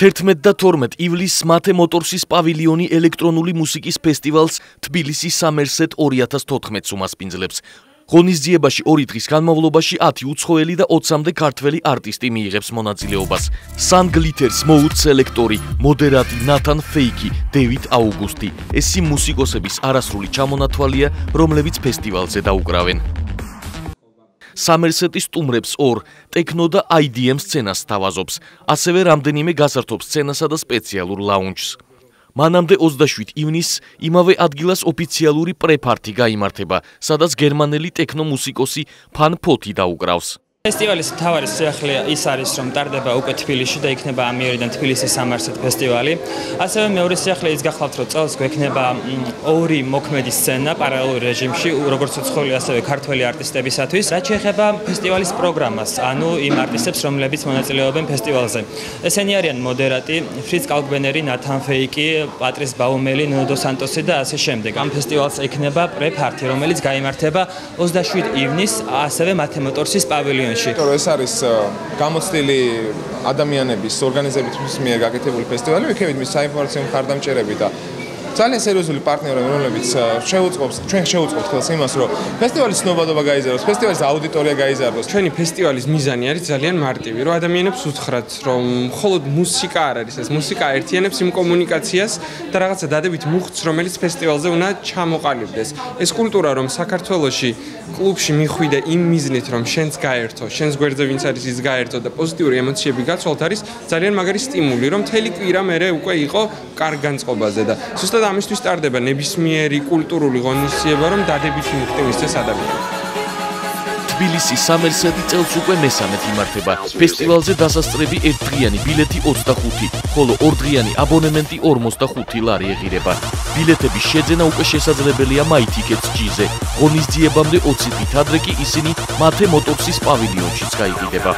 11 და 12 ივლისს მათე მოტორსის პავილიონი ელექტრონული მუსიკის ფესტივალს თბილისი სამერსეთ 2014-ს უმასპინძლებს. ღონისძიებაში 2 დღის განმავლობაში 10 უცხოელი და 20-მდე ქართველი არტისტი მიიღებს მონაწილეობას. Sun Glitters მოუთ სელექტორი, მოდერატი ნათან ფეიკი, დევიდ აუგუსტი. ესი მუსიკოსების არასრული ჩამონათვალია, რომლებიც ფესტივალზე დაუკრავენ. სამერსეტის სტუმრებს ორ ტექნო და IDM სცენას თავაზობს, ასევე რამდენიმე გასართობ სცენასა და სპეციალურ ლაუნჯს. მანამდე 27 ივნისს იმავე ადგილას ოფიციალური პრეპარტი გამართება, სადაც გერმანელი ტექნო მუსიკოსი ფან ფოთი დაუკრავს. ფესტივალის მთავარი სიახლე ის არის, რომ ტარდება უკვე თბილისში და იქნება ამიერიდან თბილისის სამარსეთ ფესტივალი. ასევე მეორე სიახლე ის გახლავთ, რომ წელს გვექნება ორი მოქმედი სცენა პარალელურ რეჟიმში, როგორც უცხოელი ასევე ქართველი არტისტებისათვის. რაც შეეხება ფესტივალის პროგრამას, ანუ იმ არტისტებს, რომლებიც მონაწილეობენ ფესტივალზე. ესენი არიან მოდერატი, ფრიც კალკბენერი, ნათან ფეიკი, პატრის ბაუმელი, ნოდო სანტოსი და ასე შემდეგ. ამ ფესტივალს ექნება პრეპარტი, რომელიც გამართება 27 ივნისს, ასევე მათემოტორსის პავილიონში. რეგიონში. თორე ეს არის გამოცდილი ადამიანების ორგანიზებით მიერ გაკეთებული ფესტივალი, ვიქებით მის საინფორმაციო მხარდამჭერები და ძალიან სერიოზული პარტნიორები, რომლებიც შეუწყობს, ჩვენ შეუწყობთ ხელს იმას, რომ ფესტივალის ცნობადობა გაიზარდოს, ფესტივალის აუდიტორია გაიზარდოს. ჩვენი ფესტივალის მიზანი არის ძალიან მარტივი, რომ ადამიანებს უთხრათ, რომ მხოლოდ მუსიკა არ არის, ეს მუსიკა ერთიანებს იმ კომუნიკაციას და რაღაცა დადებით მუხტს, რომელიც ფესტივალზე უნდა ჩამოყალიბდეს. ეს კულტურა, რომ საქართველოში კლუბში მიხვიდე იმ მიზნით, რომ შენს გაერთო, შენს გვერდზე ვინც არის ის გაერთო და პოზიტიური ემოციები გაცვალთ, არის ძალიან მაგარი სტიმული, რომ მთელი კვირა მე უკვე იყო კარგ განწყობაზე და ზუსტად ამისთვის ტარდება ნებისმიერი კულტურული ღონისძიება, რომ დადებითი მუხტი მისცეს ადამიანს. თბილისის სამერსედი წელს უკვე მესამედ იმართება. ფესტივალზე დასასწრები ერთდღიანი ბილეთი 25, ხოლო ორდღიანი აბონემენტი 45 ლარი ეღირება. ბილეთების შეძენა უკვე შესაძლებელია MyTickets-ზე. ღონისძიებამდე 20 თვით ადრე კი ისინი მათე მოტორსის პავილიონშიც გაიყიდება.